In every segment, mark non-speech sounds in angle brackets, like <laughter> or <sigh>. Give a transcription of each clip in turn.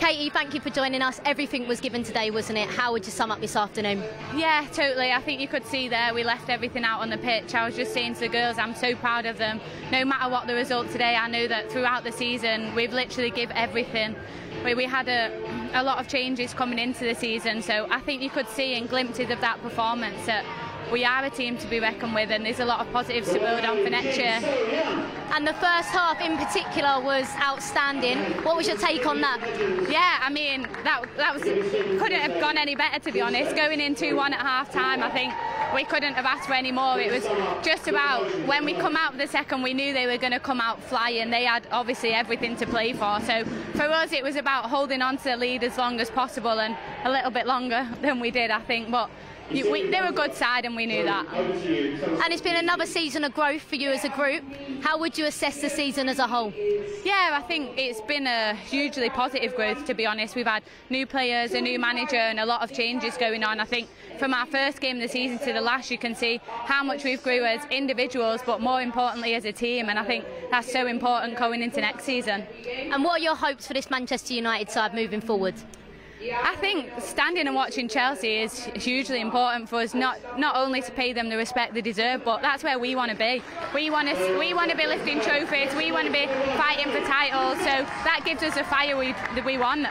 Katie, thank you for joining us. Everything was given today, wasn't it? How would you sum up this afternoon? Yeah, totally. I think you could see there we left everything out on the pitch. I was just saying to the girls, I'm so proud of them. No matter what the result today, I know that throughout the season we've literally give everything. We, we had a, a lot of changes coming into the season, so I think you could see in glimpses of that performance that we are a team to be reckoned with and there's a lot of positives to build on for next year. And the first half in particular was outstanding. What was your take on that? Yeah, I mean that that was couldn't have gone any better to be honest. Going in 2-1 at half time, I think we couldn't have asked for any more. It was just about when we come out the second, we knew they were going to come out flying. They had obviously everything to play for. So for us, it was about holding on to the lead as long as possible and a little bit longer <laughs> than we did, I think. But we, they were a good side and we knew that. And it's been another season of growth for you as a group. How would you assess the season as a whole? Yeah, I think it's been a hugely positive growth, to be honest. We've had new players, a new manager, and a lot of changes going on. I think from our first game of the season to the last, you can see how much we've grew as individuals, but more importantly as a team. And I think that's so important going into next season. And what are your hopes for this Manchester United side moving forward? I think standing and watching Chelsea is hugely important for us. Not not only to pay them the respect they deserve, but that's where we want to be. We want to we want to be lifting trophies. We want to be fighting for titles. So that gives us the fire we that we want.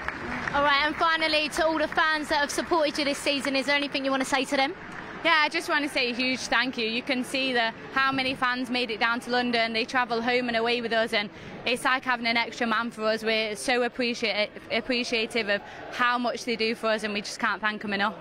All right, and finally, to all the fans that have supported you this season, is there anything you want to say to them? Yeah, I just want to say a huge thank you. You can see the how many fans made it down to London. They travel home and away with us, and it's like having an extra man for us. We're so appreciative of how much they do for us, and we just can't thank them enough.